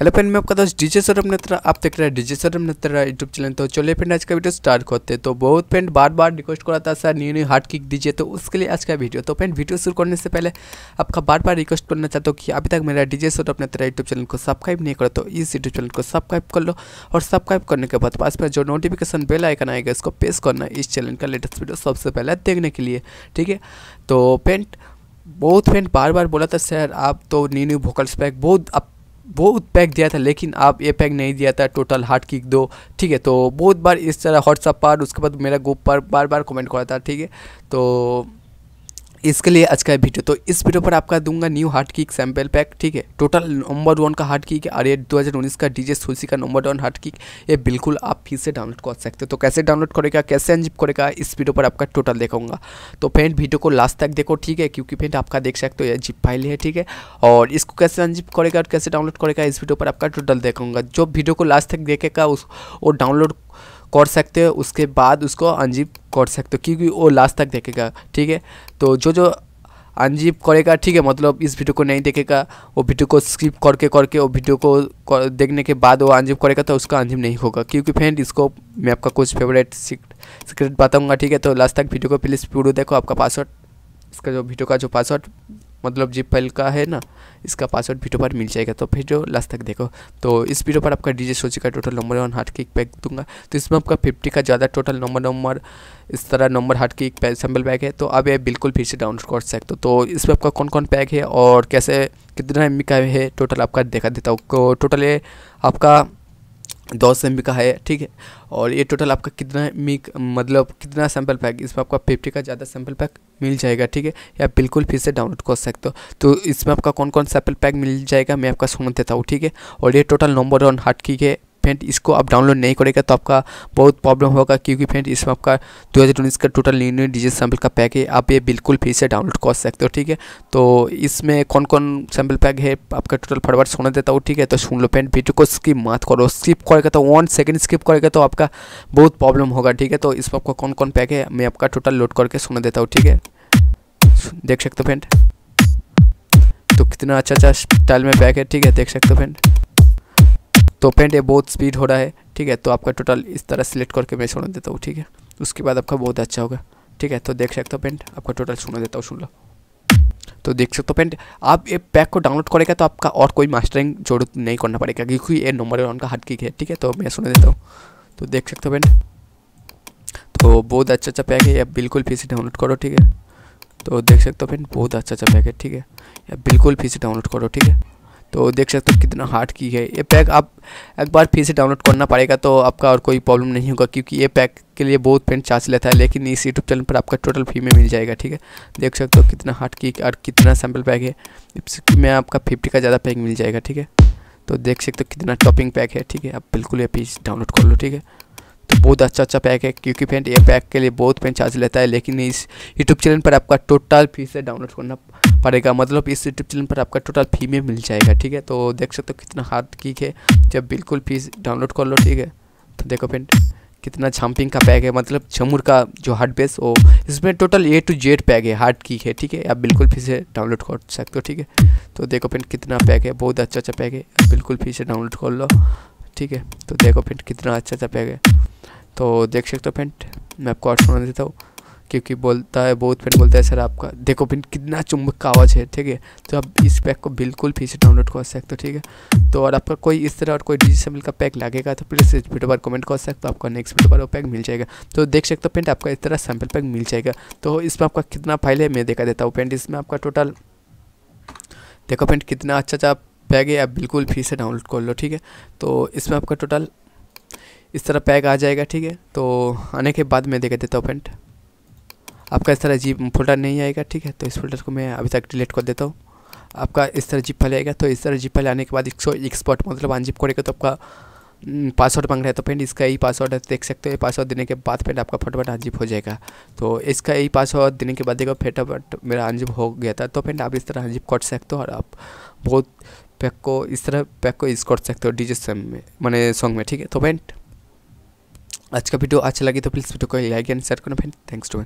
Hello friend मैं आपका दोस्त डीजे सौरभ नेत्रा। आप देख रहे हैं DJ Saurabh Netra YouTube channel तो चलिए फ्रेंड आज का वीडियो स्टार्ट करते तो बहुत फ्रेंड बार बार रिक्वेस्ट करा था sir new new hard kick दीजिए। तो उसके लिए आज का वीडियो तो फ्रेंड वीडियो शुरू करने से पहले आपका बार बार रिक्वेस्ट करना चाहता हूँ कि अभी तक मेरा DJ Saurabh Netra YouTube channel को सब्सक्राइब नहीं करो तो इस यूट्यूब चैनल को सब्सक्राइब कर लो और सब्सक्राइब करने के बाद पास में जो नोटिफिकेशन बेल आइकन आएगा, इसको प्रेस करना इस चैनल का लेटेस्ट वीडियो सबसे पहले देखने के लिए। ठीक है? तो फ्रेंड बहुत फ्रेंड बार बार बोला था, सर, आप तो न्यू न्यू वोकल्स पैक बहुत आप बहुत पैक दिया था, लेकिन आप ये पैक नहीं दिया था टोटल हार्ट किक दो, ठीक है? तो बहुत बार इस तरह व्हाट्सअप पर, उसके बाद मेरा ग्रुप पर बार बार कमेंट करा था, ठीक है? तो इसके लिए आज का वीडियो। तो इस वीडियो पर आपका दूँगा new heart kick sample pack ठीक है? टोटल नंबर वन का हार्ट किक और ये 2019 का डीजे सुलसी का नंबर वन हार्ट किक ये बिल्कुल आप फिर से डाउनलोड कर सकते हो। तो कैसे डाउनलोड करेगा, कैसे अनजिप करेगा, इस वीडियो पर आपका टोटल देखूँगा। तो फ्रेंड वीडियो को लास्ट तक देखो, ठीक है? क्योंकि फ्रेंड आपका देख सकते हो, ये जिप फ़ाइल है, ठीक है? और इसको कैसे अनजिप करेगा और कैसे डाउनलोड करेगा, इस वीडियो पर आपका टोटल देखूँगा। जो वीडियो को लास्ट तक देखेगा, उस, वो डाउनलोड कर सकते हो, उसके बाद उसको अनजिप कर सकते हो, क्योंकि वो लास्ट तक देखेगा, ठीक है? तो जो जो अनजिप करेगा, ठीक है मतलब इस वीडियो को नहीं देखेगा, वो वीडियो को स्किप करके करके, वो वीडियो को देखने के बाद वो अनजिप करेगा तो उसका अनजिप नहीं होगा, क्योंकि फ्रेंड इसको मैं आपका कुछ फेवरेट सीक्रेट बताऊँगा, ठीक है? तो लास्ट तक वीडियो को प्लीज़ पूरा देखो, आपका पासवर्ड इसका जो वीडियो का जो पासवर्ड मतलब जिप फ़ाइल का है ना, इसका पासवर्ड वीडियो पर मिल जाएगा तो वीडियो लास्ट तक देखो। तो इस वीडियो पर आपका डीजे सोची का total number one heart kick pack दूँगा। तो इसमें आपका फिफ्टी का ज़्यादा टोटल नंबर नंबर इस तरह number heart kick sample pack है। तो अब ये बिल्कुल फिर से डाउनलोड कर सकते हो। तो इसमें आपका कौन कौन पैक है और कैसे, कितना एम का है टोटल आपका देखा देता हूँ। तो टोटल ये आपका दस एम का है, ठीक है? और ये टोटल आपका कितना मिक मतलब कितना सैंपल पैक इसमें आपका फिफ्टी का ज़्यादा सैंपल पैक मिल जाएगा, ठीक है? या बिल्कुल फिर से डाउनलोड कर सकते हो। तो इसमें आपका कौन कौन सैंपल पैक मिल जाएगा, मैं आपका सुन देता हूँ, ठीक है? और ये टोटल नंबर वन हार्ट की है फ्रेंड, इसको आप डाउनलोड नहीं करेगा तो आपका बहुत प्रॉब्लम होगा क्योंकि फ्रेंड इसमें आपका दो हज़ार उन्नीस का टोटल न्यू डिजिटल सैंपल का पैक है। आप ये बिल्कुल फिर से डाउनलोड कर सकते हो, ठीक है? तो इसमें कौन कौन सैंपल पैक है, आपका टोटल फटवाट सुना देता हूँ, ठीक है? तो सुन लो फ्रेंड, वीडियो को स्किप मत करो। स्किप करेगा तो वन सेकेंड स्किप करेगा तो आपका बहुत प्रॉब्लम होगा, ठीक है? तो इसमें आपका कौन कौन पैक है, मैं आपका टोटल लोड करके सुना देता हूँ, ठीक है? देख सकते हो फ्रेंड? तो कितना अच्छा अच्छा स्टाइल में पैक है, ठीक है? देख सकते हो फ्रेंड? तो पेंट ये बहुत स्पीड हो रहा है, ठीक है? तो आपका टोटल इस तरह सेलेक्ट करके मैं सुना देता हूँ, ठीक है? उसके बाद आपका बहुत अच्छा होगा, ठीक है? तो देख सकते हो पेंट, आपका टोटल सुना देता हूँ, सुन लो। तो देख सकते हो पेंट, आप ये पैक को डाउनलोड करेगा तो आपका और कोई मास्टरिंग ज़रूरत नहीं करना पड़ेगा, क्योंकि ये नंबर वन का हार्ड किक है, ठीक है? तो मैं सुना देता हूँ। तो देख सकते हो पेंट तो बहुत अच्छा अच्छा पैक है आप बिल्कुल फिर से डाउनलोड करो, ठीक है? तो देख सकते हो फ्रेंड बहुत अच्छा अच्छा पैक है, ठीक है? या बिल्कुल फिर से डाउनलोड करो, ठीक है? तो देख सकते हो कितना हार्ड की है। ये पैक आप एक बार फिर से डाउनलोड करना पड़ेगा तो आपका और कोई प्रॉब्लम नहीं होगा क्योंकि ये पैक के लिए बहुत पेंट चार्ज लेता है, लेकिन इस यूट्यूब चैनल पर आपका टोटल फ्री में मिल जाएगा, ठीक है? देख सकते हो कितना हार्ड की और कितना सैंपल पैक है। इसमें आपका फिफ्टी का ज़्यादा पैक मिल जाएगा, ठीक है? तो देख सकते हो कितना टॉपिंग पैक है, ठीक है? आप बिल्कुल ये पीस डाउनलोड कर लो, ठीक है? तो बहुत अच्छा अच्छा पैक है, क्योंकि फ्रेंड ये पैक के लिए बहुत पेन चार्ज लेता है, लेकिन इस यूट्यूब चैनल पर आपका टोटल फ़ी से डाउनलोड करना पड़ेगा। मतलब इस यूट्यूब चैनल पर आपका टोटल फ़ी में मिल जाएगा, ठीक है? तो देख सकते हो कितना हार्ड किक है। जब बिल्कुल फ़ीस डाउनलोड कर लो, ठीक है? तो देखो फ्रेंड कितना जंपिंग का पैक है। मतलब जमुर का जो हार्ड बेस वो इसमें total A to Z pack है हार्ड की है, ठीक है? आप बिल्कुल फिर से डाउनलोड कर सकते हो, ठीक है? तो देखो फ्रेंड कितना पैक है, बहुत अच्छा अच्छा पैक है बिल्कुल फिर से डाउनलोड कर लो, ठीक है? तो देखो फ्रेंड कितना अच्छा अच्छा पैक है। तो देख सकते हो फ्रेंड मैं आपको और सुना देता हूँ क्योंकि बोलता है, बहुत फ्रेंड बोलता है, सर, आपका देखो फ्रेंड कितना चुंबक का आवाज़ है, ठीक है? तो आप इस पैक को बिल्कुल फिर से डाउनलोड कर सकते हो, ठीक है? तो और आपका कोई इस तरह और कोई डिजिटल का पैक लगेगा तो प्लीज़ इस वीडियो पर कमेंट कर सकते हो, आपका नेक्स्ट वीडियो पर वो पैक मिल जाएगा। तो देख सकते हो फ्रेंड आपका इस तरह सैंपल पैक मिल जाएगा। तो इसमें आपका कितना फ़ाइल है, मैं देखा देता हूँ फ्रेंड इसमें आपका टोटल देखो फ्रेंड कितना अच्छा अच्छा पैक है, आप बिल्कुल फिर से डाउनलोड कर लो, ठीक है? तो इसमें आपका टोटल इस तरह पैक आ जाएगा, ठीक है? तो आने के बाद मैं देखा देता हूँ फ्रेंड आपका इस तरह जीप फोल्डर नहीं आएगा, ठीक है? तो इस फोल्डर को मैं अभी तक डिलीट कर देता हूँ। आपका इस तरह जीप फ़ाइल आएगा तो इस तरह जीप फ़ाइल आने के बाद एक सौ एक्सपर्ट मतलब अनजिप करेगा तो आपका पासवर्ड मांग रहा है। तो फ्रेंड इसका यही पासवर्ड है, देख सकते हो पासवर्ड देने के बाद फ्रेंड आपका फटाफट अनजिप हो जाएगा। तो इसका यही पासवर्ड देने के बाद देखो, फटाफट मेरा अनजिप हो गया था। तो फ्रेंड आप इस तरह अनजिप कर सकते हो और आप बहुत पैक को, इस तरह पैक को यूज़ कर सकते हो डीजे सॉन्ग में, मैंने सॉन्ग में, ठीक है? तो फ्रेंड आज का वीडियो अच्छा लगी तो प्लीज़ वीडियो को लाइक एंड शेयर करना फ्रेंड थैंक्स टू